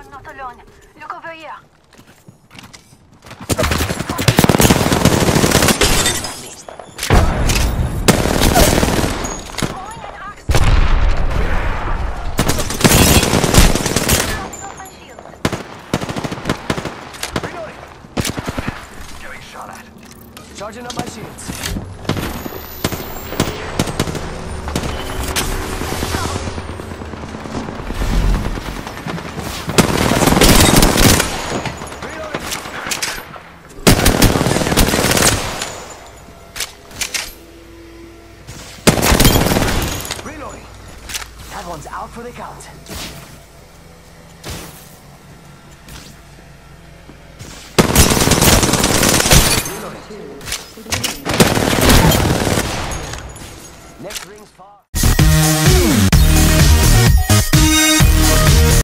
You're not alone. Look over here. Charging up my shields. That one's out for the count. Next ring's far.